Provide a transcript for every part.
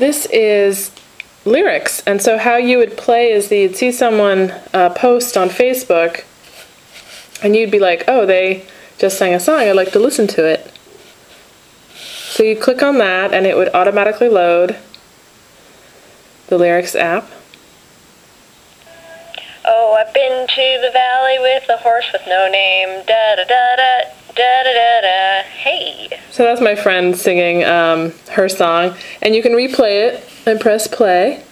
This is lyrics, and so how you would play is that you'd see someone uh, post on Facebook, and you'd be like, "Oh, they just sang a song. I'd like to listen to it." So you click on that, and it would automatically load the lyrics app. Oh, I've been to the valley with a horse with no name. Da da da da da da. So that's my friend singing um, her song, and you can replay it and press play.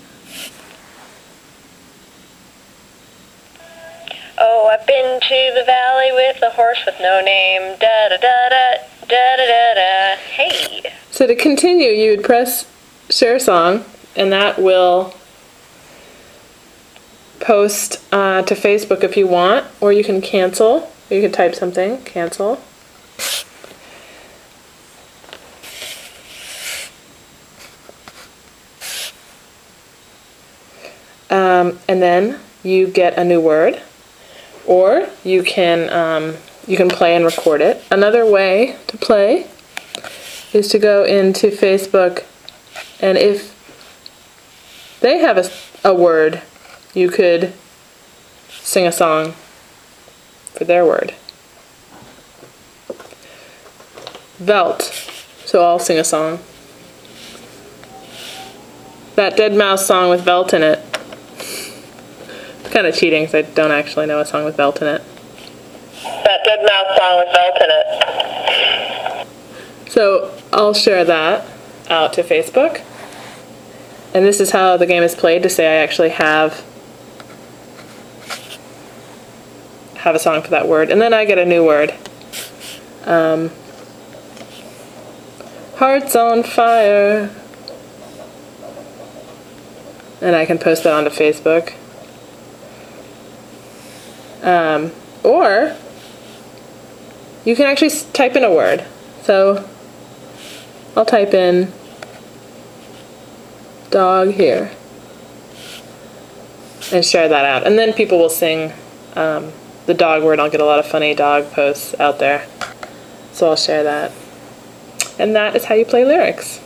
Oh, I've been to the valley with a horse with no name. Da da da da da da da da. Hey. So to continue, you would press share song, and that will post uh, to Facebook if you want, or you can cancel. Or you can type something, cancel. Um, and then you get a new word, or you can um, you can play and record it. Another way to play is to go into Facebook, and if they have a, a word, you could sing a song for their word. Veldt. So I'll sing a song. That Deadmau5 song with Veldt in it. Kind of cheating because I don't actually know a song with Veldt in it. That Deadmau5 song with Belt in it. So I'll share that out to Facebook. And this is how the game is played to say I actually have have a song for that word. And then I get a new word. Um, Hearts on fire. And I can post that onto Facebook. Um, or you can actually type in a word. So I'll type in dog here and share that out. And then people will sing um, the dog word. I'll get a lot of funny dog posts out there. So I'll share that. And that is how you play lyrics.